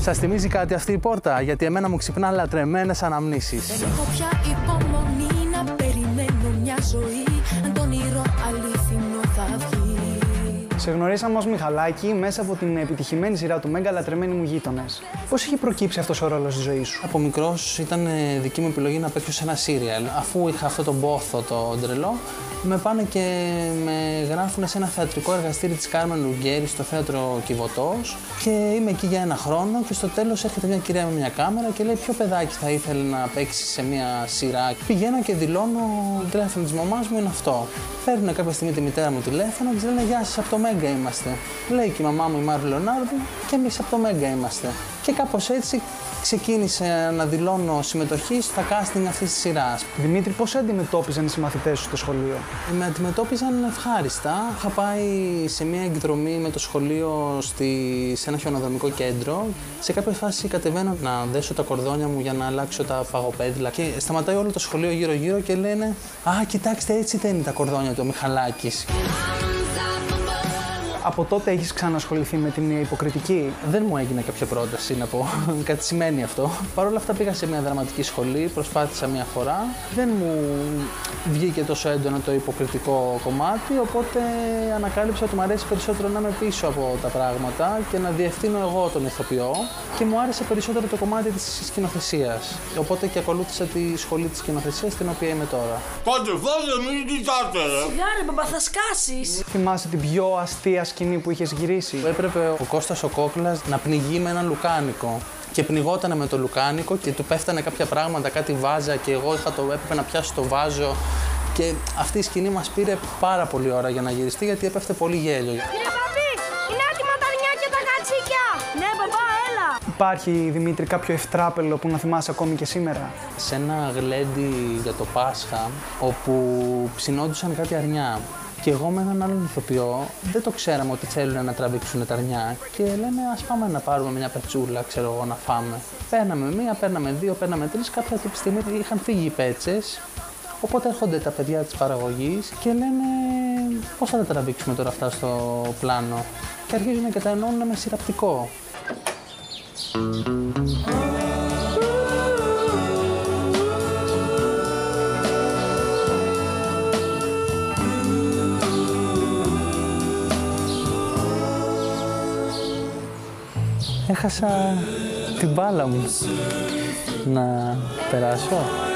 Σας θυμίζει κάτι αυτή η πόρτα, γιατί εμένα μου ξυπνά λατρεμένες αναμνήσεις. Δεν έχω πια υπομονή να περιμένω μια ζωή. Σε γνωρίσαμε ως Μιχαλάκη μέσα από την επιτυχημένη σειρά του Μέγκα Λατρεμένοι μου γείτονες. Πώς έχει προκύψει αυτός ο ρόλος στη ζωή σου, Από μικρός ήταν ε, δική μου επιλογή να παίξω σε ένα σύριαλ. Αφού είχα αυτό τον πόθο, το τρελό, με πάνε και με γράφουν σε ένα θεατρικό εργαστήρι της Κάρμεν Λουγκέρι στο θέατρο Κιβωτός. Και είμαι εκεί για ένα χρόνο και στο τέλος έρχεται μια κυρία με μια κάμερα και λέει: Ποιο παιδάκι θα ήθελε να παίξει σε μια σειρά; Πηγαίνω και δηλώνω: Το τηλέφωνο της μαμάς μου είναι αυτό. Παίρνουν κάποια στιγμή τη μητέρα μου τηλέφωνο και της λένε: Γεια σας, από το Μέγκα είμαστε. Λέει και η μαμά μου η Μάρου Λεωνάρδου και εμείς από το Μέγκα είμαστε. Και κάπως έτσι ξεκίνησε να δηλώνω συμμετοχή στα casting αυτής της σειράς. Δημήτρη, πώς αντιμετώπιζαν οι συμμαθητές σου στο σχολείο; Με αντιμετώπιζαν ευχάριστα. Είχα πάει σε μια εκδρομή με το σχολείο στη, σε ένα χιονοδομικό κέντρο. Σε κάποια φάση κατεβαίνω να δέσω τα κορδόνια μου για να αλλάξω τα παγοπέδιλα. Και σταματάει όλο το σχολείο γύρω-γύρω και λένε Α, κοιτάξτε, έτσι δεν είναι τα κορδόνια του ο Μιχαλάκης». Από τότε έχεις ξανασχοληθεί με την υποκριτική; Δεν μου έγινε κάποια πρόταση να πω. Κάτι σημαίνει αυτό. Παρ' όλα αυτά πήγα σε μια δραματική σχολή, προσπάθησα μια φορά. Δεν μου βγήκε τόσο έντονο το υποκριτικό κομμάτι, οπότε ανακάλυψα ότι μου αρέσει περισσότερο να είμαι πίσω από τα πράγματα και να διευθύνω εγώ τον ηθοποιό και μου άρεσε περισσότερο το κομμάτι της σκηνοθεσίας. Οπότε και ακολούθησα τη σχολή της σκηνοθεσίας στην οποία είμαι τώρα. Πάτε, φάτε, μην κοιτάτε, ρε. Σιγάρε, μπαμπά, θα σκάσεις. Θυμάσαι την πιο αστεία σκηνή που είχες γυρίσει; Έπρεπε ο Κώστας ο Κόκλας να πνιγεί με ένα λουκάνικο. Και πνιγότανε με το λουκάνικο και του πέφτανε κάποια πράγματα, κάτι βάζα και εγώ είχα το, έπρεπε να πιάσω το βάζο. Και αυτή η σκηνή μας πήρε πάρα πολύ ώρα για να γυριστεί γιατί έπεφτε πολύ γέλιο. Κύριε Παπί, είναι έτοιμα τα αρνιά και τα κατσίκια. Ναι, μπαμπά, έλα. Υπάρχει, Δημήτρη, κάποιο ευτράπελο που να θυμάσαι ακόμη και σήμερα; Σε ένα γλέντι για το Πάσχα όπου ψινόντουσαν κάτι αρνιά. Και εγώ με έναν άλλον ηθοποιό δεν το ξέραμε ότι θέλουν να τραβήξουν τα αρνιά και λένε ας πάμε να πάρουμε μια πετσούλα, ξέρω εγώ, να φάμε. Παίρναμε μία, παίρναμε δύο, παίρναμε τρεις, κάποια στιγμή είχαν φύγει οι πέτσες Οπότε έρχονται τα παιδιά της παραγωγής και λένε πώς θα τα τραβήξουμε τώρα αυτά στο πλάνο; Και αρχίζουν και τα ενώνουν με σειραπτικό. Έχασα την μπάλα μου. Να περάσω.